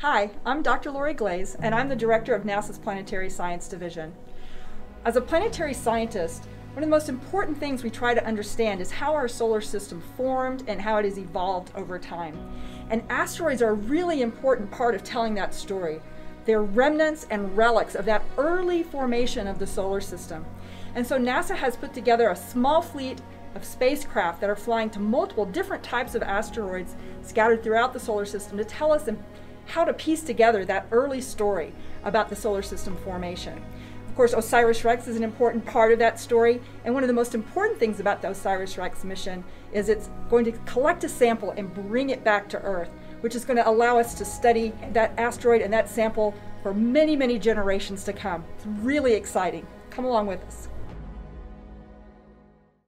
Hi, I'm Dr. Lori Glaze, and I'm the director of NASA's Planetary Science Division. As a planetary scientist, one of the most important things we try to understand is how our solar system formed and how it has evolved over time. And asteroids are a really important part of telling that story. They're remnants and relics of that early formation of the solar system. And so NASA has put together a small fleet of spacecraft that are flying to multiple different types of asteroids scattered throughout the solar system to tell us how to piece together that early story about the solar system formation. Of course, OSIRIS-REx is an important part of that story, and one of the most important things about the OSIRIS-REx mission is it's going to collect a sample and bring it back to Earth, which is going to allow us to study that asteroid and that sample for many, many generations to come. It's really exciting. Come along with us.